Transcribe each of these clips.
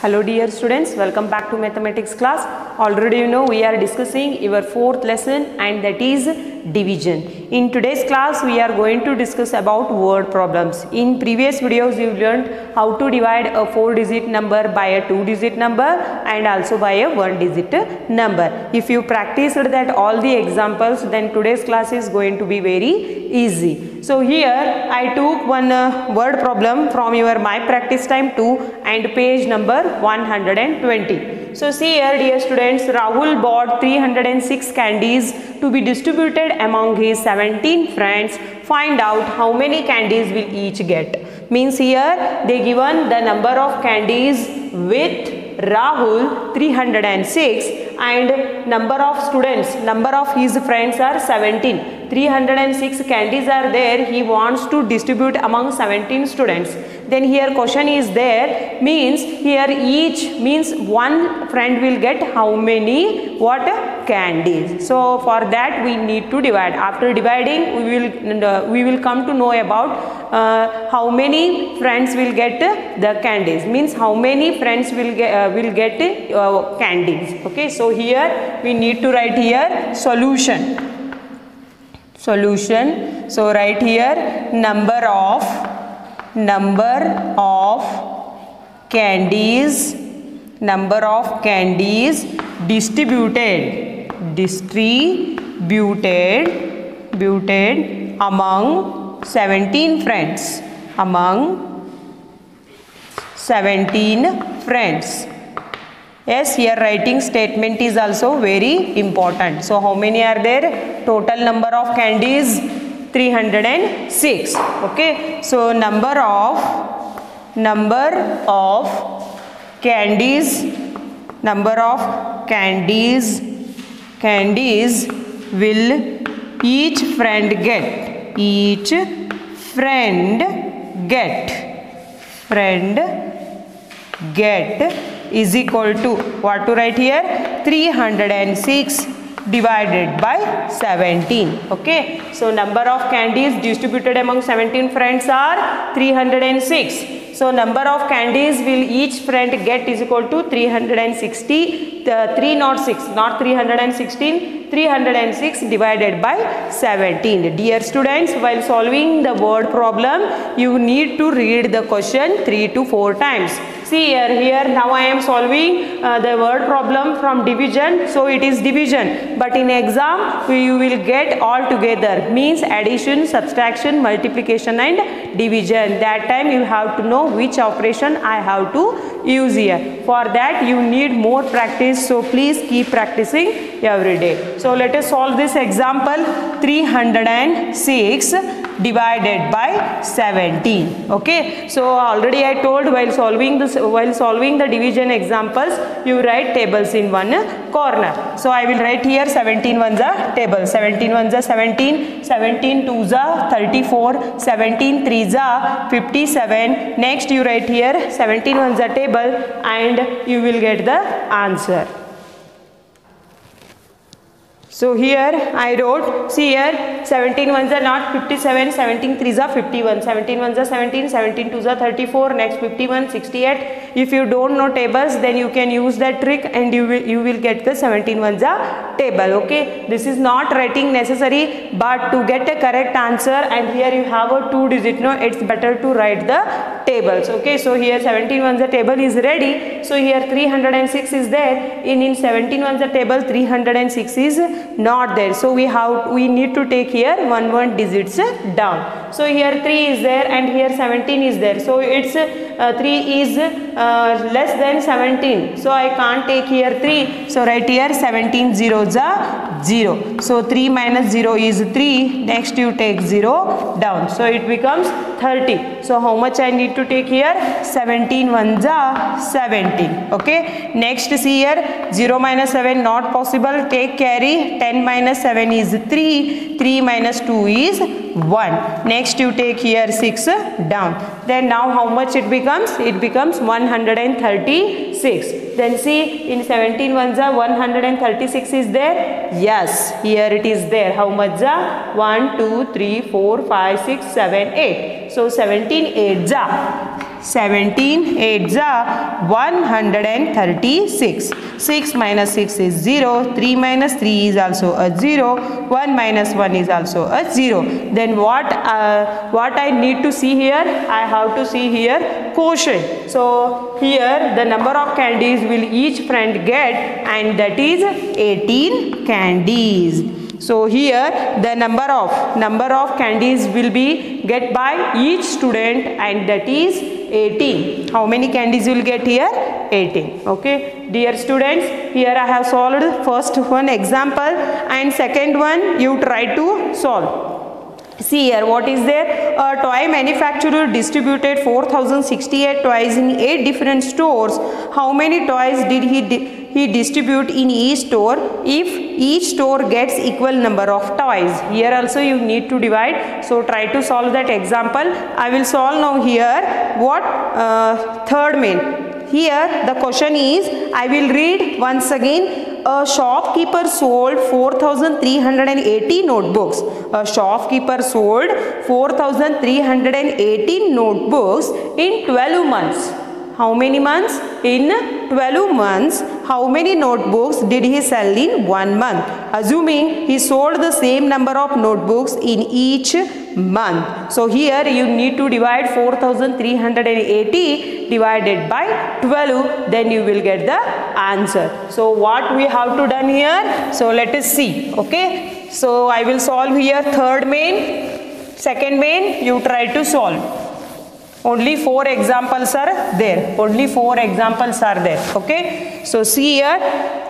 Hello dear students, welcome back to mathematics class. Already you know we are discussing your fourth lesson and that is division. In today's class we are going to discuss about word problems. In previous videos you learned how to divide a 4 digit number by a 2 digit number and also by a 1 digit number. If you practiced that all the examples then today's class is going to be very easy. So here I took one uh, word problem from your my practice time 2 and page number 120. So see here dear students Rahul bought 306 candies to be distributed among his 17 friends. Find out how many candies will each get. Means here they given the number of candies with Rahul 306 and number of students number of his friends are 17 306 candies are there. He wants to distribute among 17 students. Then here question is there. Means here each means one friend will get how many what candies. So for that we need to divide. After dividing we will uh, we will come to know about uh, how many friends will get the candies. Means how many friends will get uh, will get uh, candies. Okay so here we need to write here solution solution. So right here number of number of candies number of candies distributed distributed buted among 17 friends among 17 friends yes here writing statement is also very important. So how many are there? Total number of candies 306 okay? So number of number of candies number of candies candies will each friend get. Each friend get. Friend get is equal to what to write here? 306 divided by 17 okay? So number of candies distributed among 17 friends are 306 so number of candies will each friend get is equal to 360 uh, 3 not 6 not 316 306 divided by 17 dear students while solving the word problem you need to read the question 3 to 4 times see here here now i am solving uh, the word problem from division so it is division. But in exam you will get all together means addition subtraction multiplication and division. That time you have to know which operation i have to use here. For that you need more practice so please keep practicing every day. So let us solve this example 306 divided by 17 okay? So already i told while solving this while solving the division examples you write tables in one corner. So i will write here 17 ones are table. 17 ones are 17 17 twos are 34 17 threes are 57 next you write here 17 ones are table and you will get the answer so here I wrote, see here 17 ones are not 57, 17 threes are 51, 17 ones are 17, 17 twos are 34, next 51, 68. If you don't know tables then you can use that trick and you will, you will get the 17 ones are table, okay. This is not writing necessary but to get a correct answer and here you have a 2 digit, no, it's better to write the tables, okay. So here 17 ones are table is ready, so here 306 is there, in, in 17 ones are table 306 is not there. So we have we need to take here one one digits down. So here 3 is there and here 17 is there. So it's 3 is uh, less than 17 so i can't take here 3 so right here 17 zeros are 0 so 3 minus 0 is 3 next you take 0 down. So it becomes 30 so how much i need to take here? 17 ones are 17 okay? Next see here. 0 minus 7 not possible. Take carry. 10 minus 7 is 3 3 minus 2 is 1 next you take here 6 uh, down. Then now how much it becomes? It becomes 136 then see in 17 ones uh, are 136 is there? Yes here it is there. How much are 1 2 3 4 5 6 7 8 so 17 8 are 17 8 za 136 6 minus 6 is 0 3 minus 3 is also a 0 1 minus 1 is also a 0 then what uh, what I need to see here? I have to see here quotient. So here the number of candies will each friend get and that is 18 candies. So here the number of number of candies will be get by each student and that is 18 how many candies you will get here? 18 okay. Dear students here i have solved first one example and second one you try to solve. See here what is there? A toy manufacturer distributed 4068 toys in 8 different stores. How many toys did he di he distribute in each store. If each store gets equal number of toys here also you need to divide. So try to solve that example. I will solve now here what uh, third main. Here the question is i will read once again. A shopkeeper sold 4380 notebooks. A shopkeeper sold 4380 notebooks in 12 months how many months? In 12 months how many notebooks did he sell in one month? Assuming he sold the same number of notebooks in each month. So here you need to divide 4380 divided by 12 then you will get the answer. So what we have to done here? So let us see okay? So i will solve here third main second main you try to solve only four examples are there. Only four examples are there. Okay? So see here.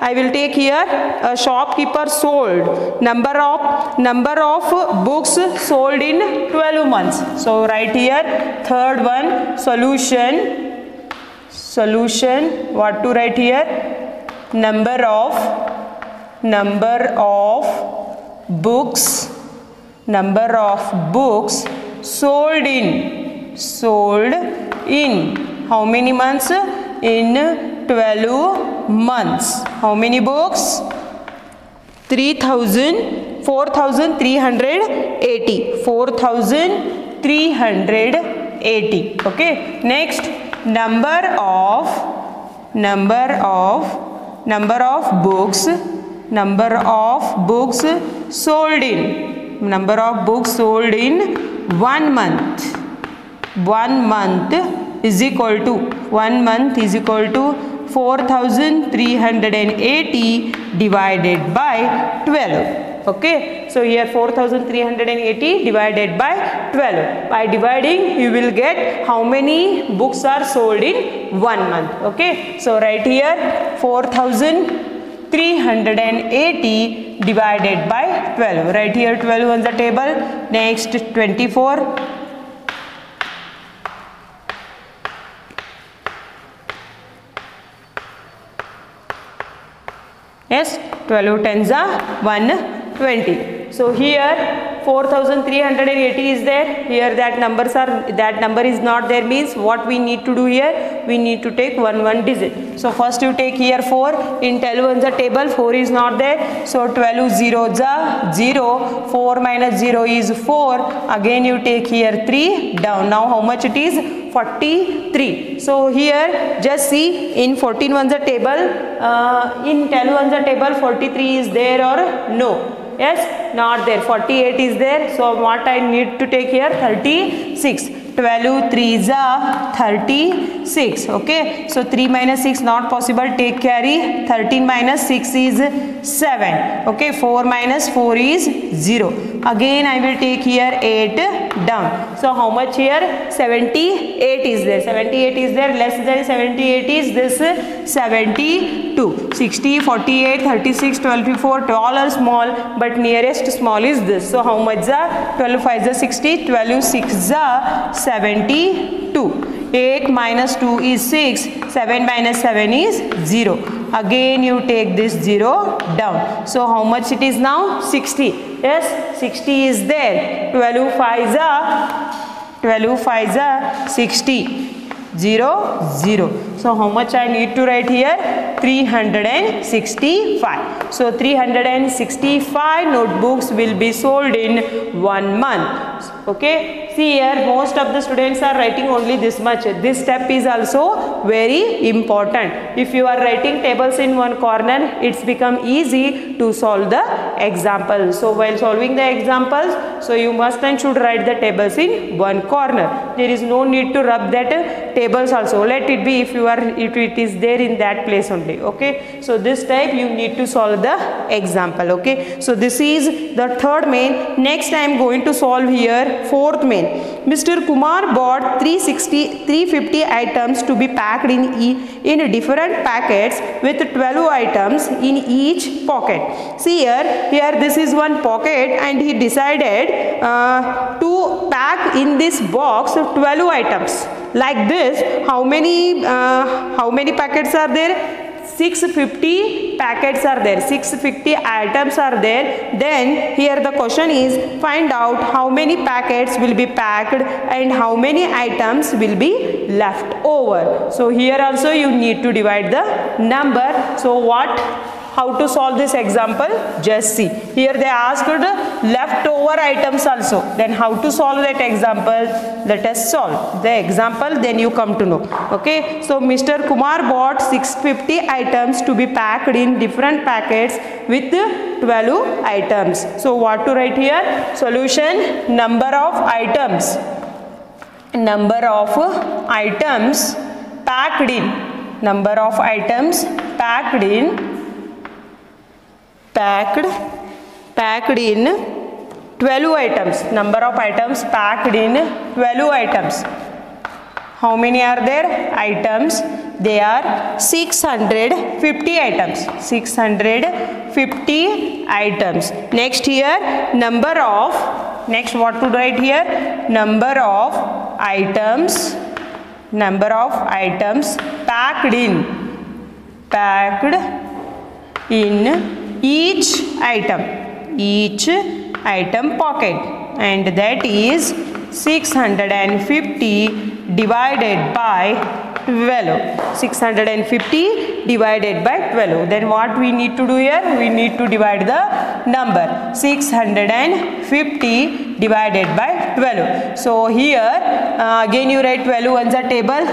I will take here. A shopkeeper sold. Number of number of books sold in 12 months. So right here. Third one. Solution. Solution. What to write here? Number of number of books. Number of books sold in sold in. How many months? In 12 months. How many books? 3000 4380 4380 okay? Next number of number of number of books number of books sold in. Number of books sold in one month one month is equal to one month is equal to 4380 divided by 12 okay? So here 4380 divided by 12 by dividing you will get how many books are sold in one month. Okay? So right here 4380 divided by 12 right here 12 on the table. Next 24 yes 12 tens are 120 so here 4380 is there. Here that numbers are that number is not there means what we need to do here we need to take one one digit. So first you take here 4 in 12 on the table 4 is not there. So 12 0 ja 0 4 minus 0 is 4 again you take here 3 down. Now how much it is? 43 so here just see in 14 on the table uh, in 12 on the table 43 is there or no yes not there. 48 is there. So what i need to take here? 36 12 3s are 36 okay? So 3 minus 6 not possible. Take carry. 13 minus 6 is 7 okay? 4 minus 4 is 0 again i will take here 8 so how much here? 78 is there. 78 is there. Less than 78 is this 72 60 48 36 12 4 all are small but nearest small is this. So how much the 12 5 is 60 12 6 is 72 8 minus 2 is 6 7 minus 7 is 0 again you take this 0 down. So how much it is now? 60 yes 60 is there. 12 5 is 12 5 is 60 0 0 so how much i need to write here? 365 so 365 notebooks will be sold in one month okay? See here most of the students are writing only this much. This step is also very important. If you are writing tables in one corner it's become easy to solve the example. So while solving the examples so you must and should write the tables in one corner. There is no need to rub that tables also. Let it be if you are if it is there in that place only. Okay? So this type you need to solve the example. Okay? So this is the third main. Next i am going to solve here fourth main. Mr kumar bought 360 350 items to be packed in e, in different packets with 12 items in each pocket. See here here this is one pocket and he decided uh, to pack in this box 12 items. Like this how many uh, how many packets are there 650 packets are there. 650 items are there. Then here the question is find out how many packets will be packed and how many items will be left over. So here also you need to divide the number. So what how to solve this example? Just see. Here they asked the leftover items also. Then how to solve that example? Let us solve the example then you come to know. Okay? So mr kumar bought 650 items to be packed in different packets with 12 items. So what to write here? Solution number of items. Number of items packed in. Number of items packed in packed packed in 12 items. Number of items packed in 12 items. How many are there? Items they are 650 items. 650 items. Next here number of next what to write here? Number of items number of items packed in. Packed in each item each item pocket. And that is 650 divided by 12 650 divided by 12 then what we need to do here? We need to divide the number. 650 divided by 12 so here uh, again you write 12 ones a table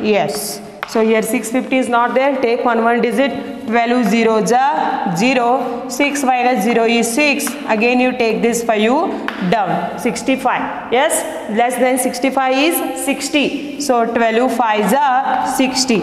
yes. So here 650 is not there. Take one one digit. 12 0 ja 0 6 minus 0 is 6 again you take this for you. Down 65 yes? Less than 65 is 60 so 12 5 ja 60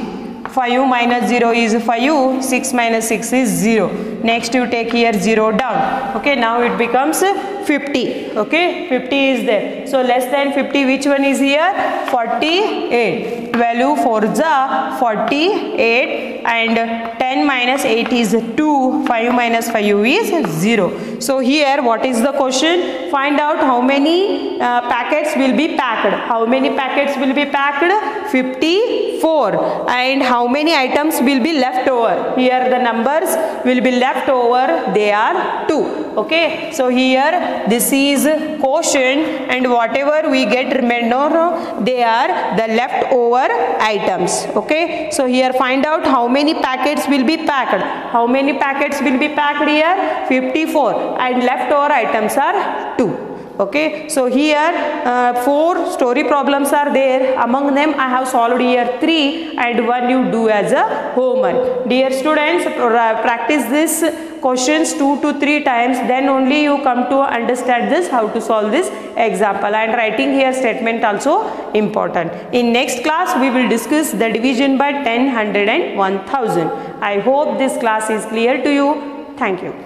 5 minus 0 is 5 6 minus 6 is 0 next you take here 0 down. Okay now it becomes 50 okay 50 is there. So less than 50 which one is here? 48 12 for the 48 and 10 minus 8 is 2 5 minus 5 is 0 so here what is the question? Find out how many uh, packets will be packed. How many packets will be packed? 54 and how many items will be left over? Here the numbers will be left over they are 2 okay? So here this is quotient and whatever we get remainder they are the leftover items okay? So here find out how many packets will be packed. How many packets will be packed here? 54 and leftover items are 2 okay? So here uh, four story problems are there. Among them i have solved here three and one you do as a homework. Dear students practice this questions two to three times. Then only you come to understand this how to solve this example. And writing here statement also important. In next class we will discuss the division by 10 100 and 1000 i hope this class is clear to you. Thank you